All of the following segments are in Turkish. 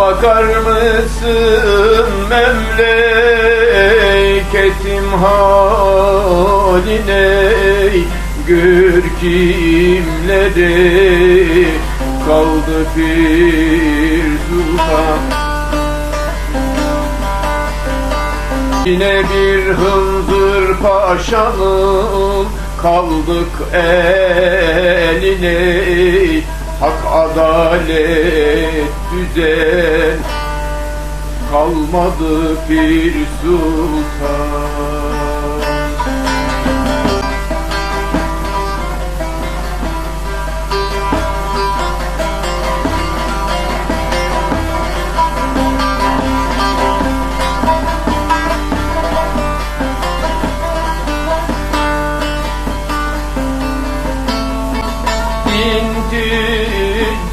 Bakar mısın memleketim haline? Gör kimlere kaldı bir sultan Yine bir Hınzır Paşa'nın kaldık eline Hak adalet düzen kalmadı bir sultan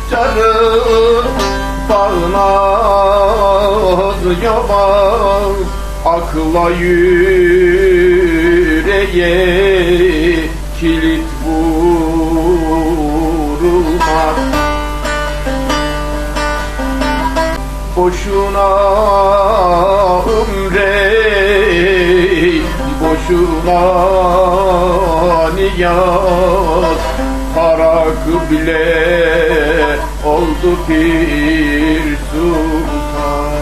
tüccarı bağnaz yaban Akla yüreğe kilit vurulmaz. Boşuna ömre Boşuna niyaz Para kıble oldu bir sultan.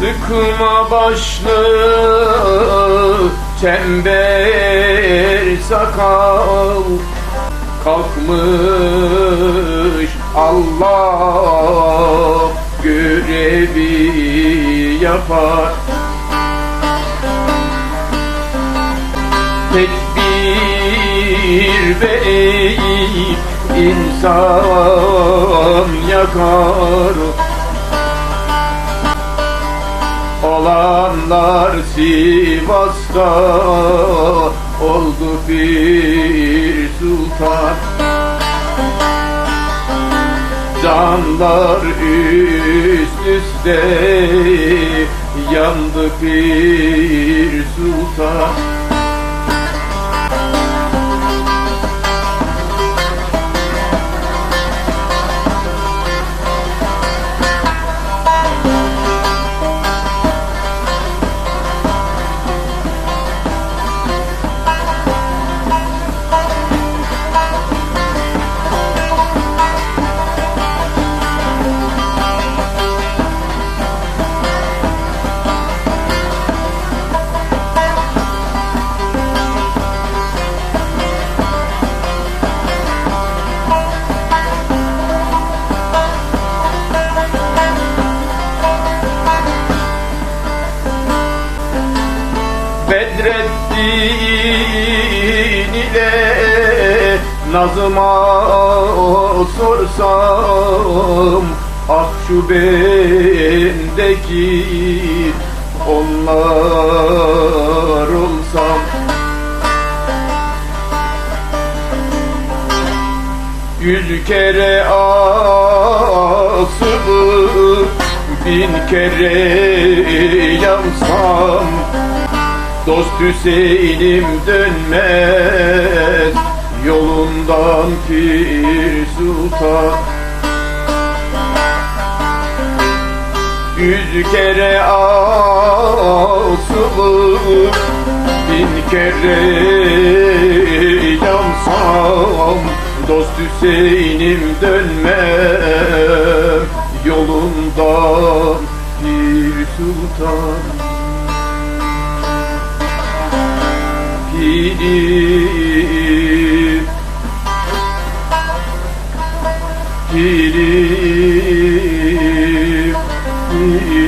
Sıkma başlı çember sakal Kalkmış. Allah görevi yapar. Tekbir verip insan yakar. Olanlar Sivas'ta oldu bir sultan Canlar üst üste yandı bir sultan Bedreddin ile Nazım'a sorsam Ah şu bendeki onlar olsam. Yüz kere asılı bin kere yansam Dost Hüseyin'im dönmez yolundan pir sultan. Yüz kere asılı bin kere yansam. Dost Hüseyin'im dönmem yolundan bir sultan Pirim Bir sultan